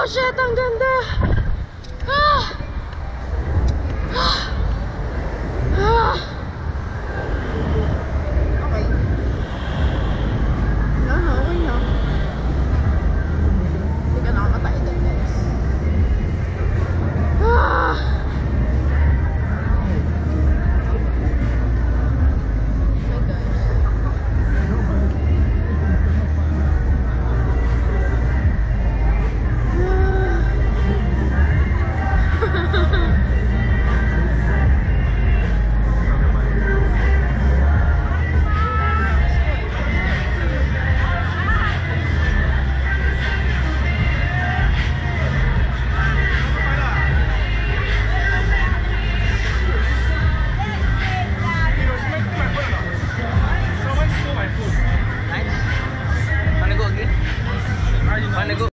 我是来当干爹